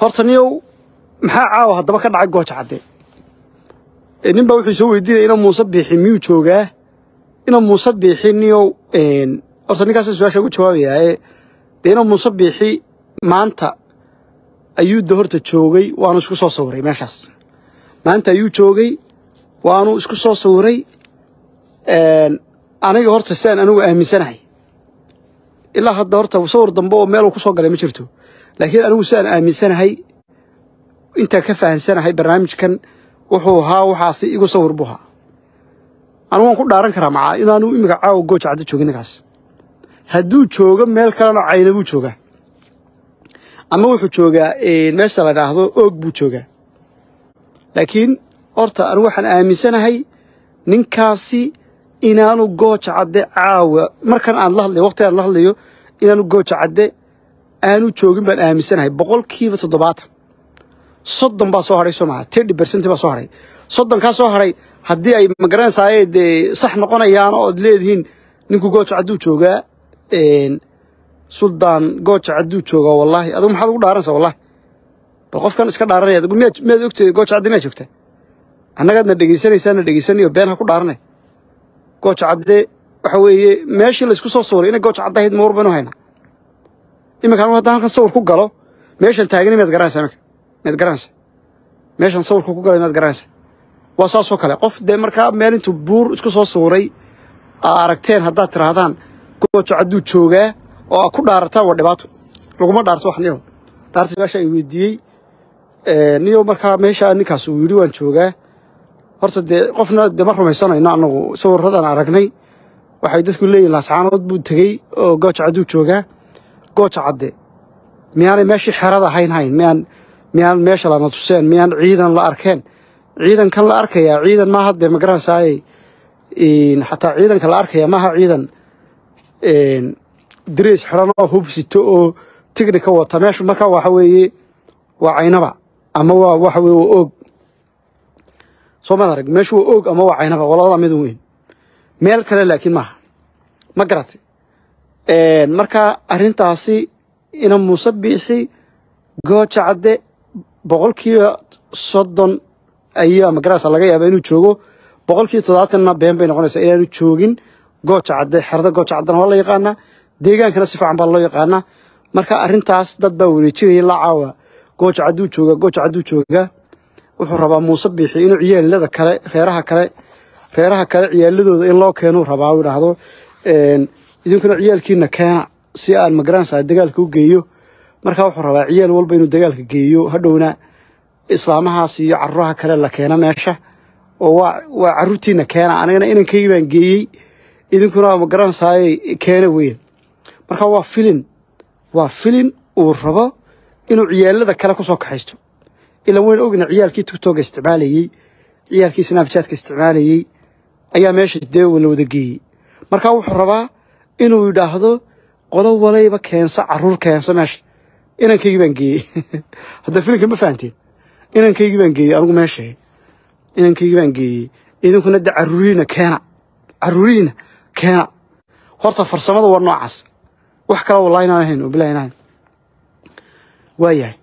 horta niyow maxaa caawa haddaba ka dhacay gooja cadde? Nin baa wuxuu soo weydiinaya ina muuse biixi miyuu joogaa? Ina muuse biixi niyow horta ninkaasa su'aasha ugu jawaabayaaye dee ina muuse biixi maanta ayuu de horta joogay waanu isku soo sawiray meeshaas. Maanta ayuu joogay waanu isku soo sawiray aniga horta siaan anigu aaminsanahay. Ilaa hadda horta sawir dambe oo meel ku soo galay ma jirto laakiin anigu siaan aaminsanahay intaan ka fahansanahay barnaamijkan wuxuu ahaa waxaasi igu sawir buu ahaa. Anigu waan ku dhaaran karaa macaa inaanu imika caawa gooja caddo joogin ninkaas hadduu joogo meel kalena cayna buu joogaa. Ama wuxuu joogaa meesha la dhaahdo oog buu joogaa. Laakiin horta anigu waxaan aaminsanahay ninkaasi inaanu gooja cadde caawa markan aan la hadlayo waqti aan la hadlayo inaanu gooja cadde aanu joogin baan aaminsanahay. Boqolkiiba toddobaatan soddon baa soo hadhay soo maha tirty percent baa soo hadhay soddonkaa soo hadhay haddii ay magaranaysaayee sax noqonayaan oo ad leedihiin ninku gooja cadduu joogaa suldaan gooja cadduu joogaa wallaahi. Adigu maxaad ugu dhaaranaysaa wallahi bal qofkan iska dhaaranaya adigu miyaad miyaad ogtay gooja cadde miyaad joogtaa dhegaysanayo been ha ku dhaaranay. Gooja cadde waxa weeye meeshii laysku soo sawray inay gooja cadde ahayd ma war baynu haynaa iminka anigu haddaan halkan sawir ku galo meeshan taagani miyaad garanaysaa iminka? Miyaad garanaysaa? Meeshan sawirka ku galay miyaad garanaysaa? Waa saasoo kale. Qof dee markaa meel intuu buur isku soo sawray aa aragteen haddaad tiraahdaan gooja cadduu joogaa oo aa ku dhaarataan waa dhibaato. Laguma dhaarto wax niyow. Dhaarta su'aasha ay weydiiyey. Niyow markaa meesha ninkaas uu yidhi waan joogaa. Horta dee qofna dee ma rumaysanayno annagu sawirradan aragnay. Waxay dadku leeyihiin laascaanood buu tegey oo gooja cadduu joogaa gooja cadde miyaanay meeshii xerada ahayn hayn miyaan miyaan meesha lana tuseen miyaan ciidan la arkeen. Ciidankan la arkayaa ciidan maaha dee magaranaysaayey xataa ciidanka la arkayaa maaha ciidan? Darees xidhan oo hubsito oo tignika wata. Meeshu markaa waxa weeye waa caynaba ama waa waxa weye waa oog. Soo maad arag meeshu waa oog ama waa caynaba? Waa labada weyn. Meel kale laakiin maaha. Ma garatay marka arrintaasi ina muuse biixi gooja cadde boqolkiiba soddon ayaa magarasa laga yaaba inuu joogo boqolkiiba toddobaatanna been bay noqonaysaa inaanu joogin gooja cadde xerada gooja caddena waa la yaqaanaa deegaankana si fiican baa loo yaqaanaa marka arrintaas dad baa wareejinaya la caawa gooja cadduu jooga gooja cadduu jooga. Wuxuu rabaa muuse biixi inuu ciyaalada kale reeraha kale reeraha kale ciyaaladooda in loo keenuu rabaa uu idhaahdo idinkuna ciyaalkiina keena si aan magaranaysa dagaalka u geeyo. Markaa wuxuu rabaa ciyaal walba inuu dagaalka geeyo. Hadhowna islaamahaas iyo caruraha kale la keena meesha. Oo waa carruurtiina keena. Anigana inankaygii baan geeyey idinkuna magaranaysaay keena weyan marka waa filin waa filin uu rabo inuu ciyaalada kale ku soo kaxaysto. Ilaan wayna ogna ciyaalkii tigtoga isticmaalayey ciyaalkii snabjatka isticmaalayey ayaa meesha dee la wada geeyey. Marka wuxuu rabaa inuu yidhaahdo qolo walayba keenso carruur keenso meesha. Inankaygii baan geeyey. Hadda filinka ma fahanteen inankaygii baan geeyey anigu meesha inankaygii baan geeyey idinkuna de caruurihiina keena. Caruurihiina keena. Horta farsamada waa noocaas. Wax kale wallahi inaan ahayn oo bilahi inaan waayahay.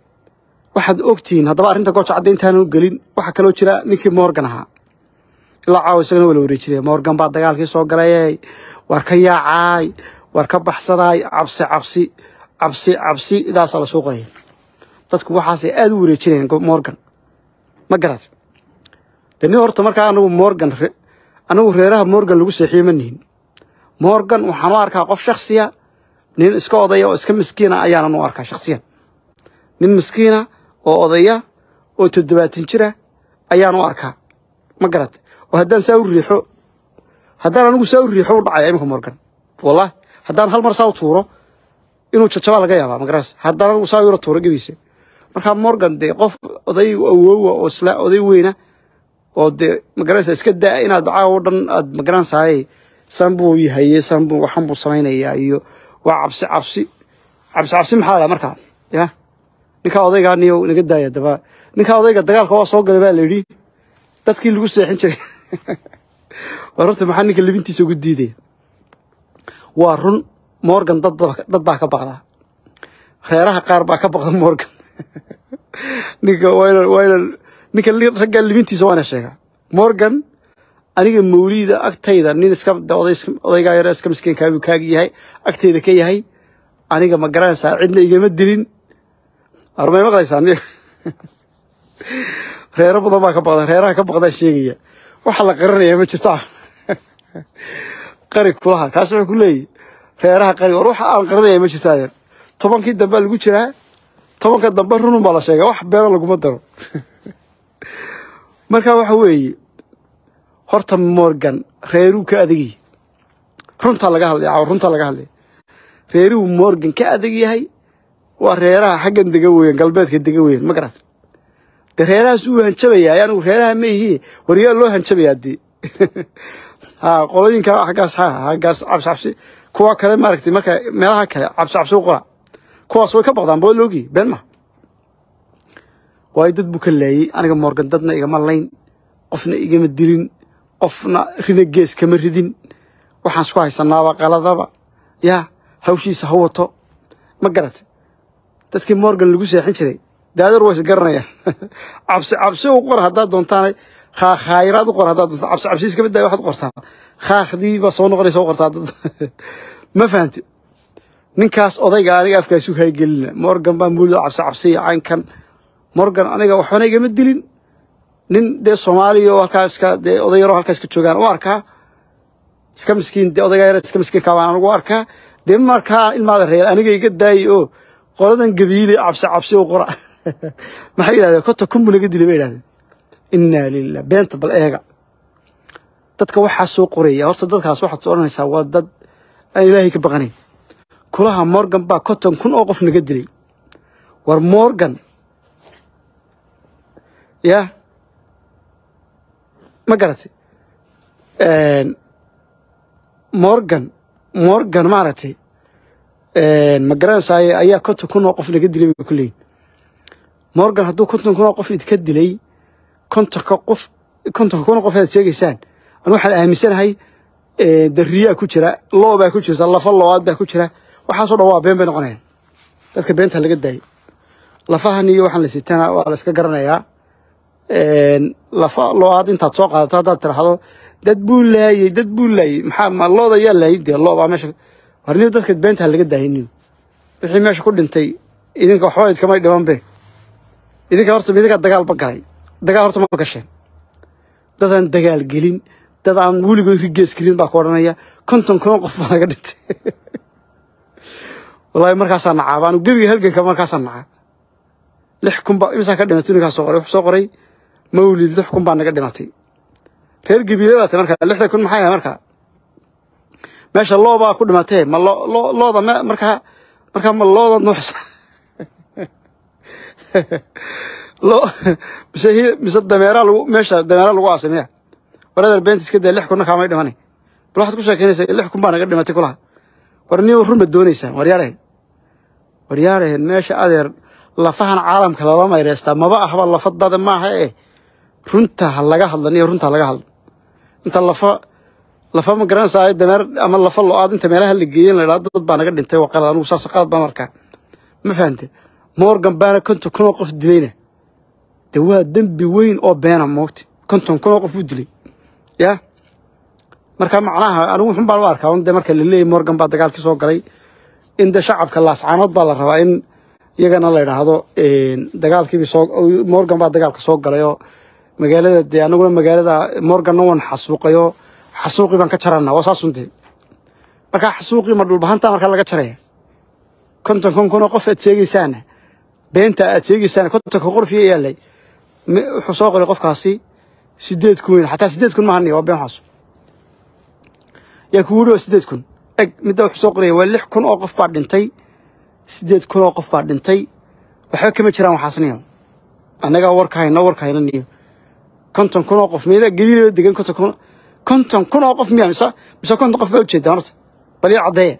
Waxaad ogtihiin haddaba arrinta gooja cadda intaanu gelin waxaa kaloo jira ninkii morgan ahaa ilaa caawa isagana waa la wareejinaya morgan baa dagaalkii soo galay waar ka yaacaay waar ka baxsadaay cabsi cabsi cabsi cabsi idaasaa la soo qoraya dadku waxaasay aad u wareejinayaan morgan. Ma garat de nin horta markaa anagu morgan anagu reeraha morgan lagu seexiye ma nihin. Morgan waxaan u arkaa qof shaksiya nin iska odaya oo iska miskiina ayaanan u arkaa shaksiyan nin miskiina oo odaya oo toddobaatan jira ayaan u arkaa. Ma garat oo haddaan saa u riixo haddaan anigu saa u riixo u dhacaya iminka morgan wallahi haddaan hal mar saa u tuuro inuu jajabaa laga yaabaa magaras haddaan anigu saa yaro tuuro gebiisa markaa morgan dee qof oday awoowa oo isla oday weyna oo dee magaranaysa iska daa inaad caawo dhan aad magaranaysaay san buu yahaye san buu waxan buu samaynayaa iyo waa cabsi cabsi cabsi cabsi maxaa la markaa ya? Ninkaa odaygaa niyo naga daaya daba ninkaa odayga dagaalka waa soo galay baa la yidhi. Dadkii lagu seexin jiray war horta maxaa ninka libintiisa ugu diidaya waa run morgan dad baa ka baqdaa. Reeraha qaar baa ka baqda morgan. Ninka ninka li- ragga limintiisa waana sheegaa. Morgan aniga mawliida agtayda nin iska oday iska- odaygaa yare iska miskiinkaabuu kaagi yahay agtayda ka yahay aniga ma garanaysaa cidna igama dilin. Armay maqlaysaa reero badan baa ka baqda reeraha ka baqdaa sheegaya waxa la qaranaya ma jirta qari kulaha kaas wuxuu ku leeyahy reeraha qari. War waxa aan qaranaya ma jirta adeer tobankii dambe lagu jiraa tobanka dambe runun baa la sheegaa wax beena laguma daro. Marka waxa weeye horta morgan reeruu ka adegyahay runtaa laga hadlaya runtaa laga hadlaya reeruu morgan ka adeg yahay waa reeraha xaggan dega weyn galbeedka dega weyn. Ma garat de reerahaas uu hanjabayaa anigu reeraha ma ihii waryaa loo hanjabayaa dee ha qolooyinka xaggaas ha xaggaas cabsi cabsi kuwa kale maaragtay marka meelaha kale cabsi u qora kuwaas way ka baqdaan boo loogi been waayo dad buu ka laayey aniga morgan dadna igama layn qofna igama dilin qofna rina gees kama ridin waxaan isku haysanaaba qaladaba yaa hawshiisa ha wato ma garat dadkii morgan lagu seexin jiray daadar waa cabsi cabsi u qor haddaad doontaan khaakhayraad u qor haddaad doontaan. Cabsi cabsi iska badaya waxaad u qortaan. Soo noqonaysa u qortaa ma fahanti? Ninkaas odayga aniga afkaasu haygelina morgan baa muulida cabsi cabsi iyo caynkan. Morgan aniga waxbana igama dilin. Nin dee soomaaliya oo halkaa dee oday yaroo halkaa joogaan u arkaa. Iska miskiin dee odayga yar iska miskiinka baan anigu arkaa. Dee markaa ilmaada reer aniga iga daayay oo qoladan gabiile cabsi cabsi u qora maxay yidhahdeen kota kunbu naga dilay bay yidhahdeen. Innaa lilah beenta bal eega. Dadka waxaa soo qoraya horta dadkaas waxaad odhanaysaa waa dad aan ilaahay ka baqanayn. Kulaha morgan baa konton kun oo qof naga dilay. War morgan. Ya? Ma garatay? Morgan morgan maaragtay ma garanaysaay ayaa konton kun oo qof naga dilay bay ku leeyihiin morgan hadduu konton kun qof idinka dilay kontonka qof kontonka kun oo qof aad sheegaysaan? Anu waxaan aaminsanahay dariyaa ku jira loo baa ku jirta lafa looaad ku jira. Waxaasoo dhan waa been bay noqonayaan. Dadka beenta laga daayo. Lafahan iyo waxaan la sitana waa la iska garanayaa. Lafa looaad intaad soo qaadato haddaad tiraahdo dad buu laayey dad buu laayey maxaa ma looda yaa laayay? Dee loo baa meesha war niyo dadka beenta laga daayay niyo. Wixii meesha ku dhintay idinka waxba idkamay dhiman be idinka horta idinka dagaalba galay. Dagaal horta ma gasheen. Dadaan dagaal gelin dad aan weligood rigees gelin baa ku odhanaya konton kun oo qof baa naga dhintay. Wallaahi markaasaa nacaa baanu gebiga halganka markaasaa nacaa. Lix kun baa imisaa ka dhimatay ninkaa soo qoray wuxuu soo qoray? Mawlid lix kun baa naga dhimatay. Reer gebiile baa tay markaa lixda kun maxay ahay markaa? Meesha loo baa ku dhimatee ma loo loo looda markaa markaa ma looda nuuxsa loo mise mise dameeraa lagu meesha dameera lagu aasay miya waradeer beenta iska lix kunna kaamay dhimanay bal waxaad ku sheekeynaysaa lix kun baa naga dhimatay kulaha. War nin run ma doonaysaan waryaaraheen waryaaraheen meesha adeer lafahan caalamka lala mayreystaa maba ahba lafa dada maaha eh? Runta ha laga hadlan iyo runta ha laga hadlan inta lafa lafa ma garanaysaa dameer ama lafa lo'aad inta meelaha la geeyen la idhahdo dad baa naga dhintay waa qalad anigu saas qalad baan arkaa. Ma fahante morgan baana konton kun oo qof dilayna de waa dembi weyn oo beena moogta konton kun oo qof buu dilay. Ya? Marka macnaha anigu xun baan u arkaa. De marka la leeyahy morgan baa dagaalkii soo galay. In de shacabka laascaanood baa la rabaa in iyagana la idhaahdo dagaalkiiba soo morgan baa dagaalka soo galay oo magaalada dee anaguna magaalada morganna waan xasuuqay oo xasuuqii baan ka jarana waa saasunte marka xasuuqii ma dhulbahantaa markaa laga jaraya konton kon kun oo qof aad sheegaysaana beenta aad sheegaysaan kontonka qorfiya yaalay. Wuxuu soo qoray qofkaasi sideed kun xataa sideed kun maahan waa been yaa kugu sideed kun. Eg midda wuxuu soo qoraya waa lix kun oo qof baa dhintay. Sideed kun oo qof baa dhintay. Waxba kama jiraan waxaasniyo annagaa warka hayna konton kun oo qof miyada gabiilaba degan konton kun konton kun oo qof miya mise mise konton qof baa u jeedaa horta. Bal ii caddeeya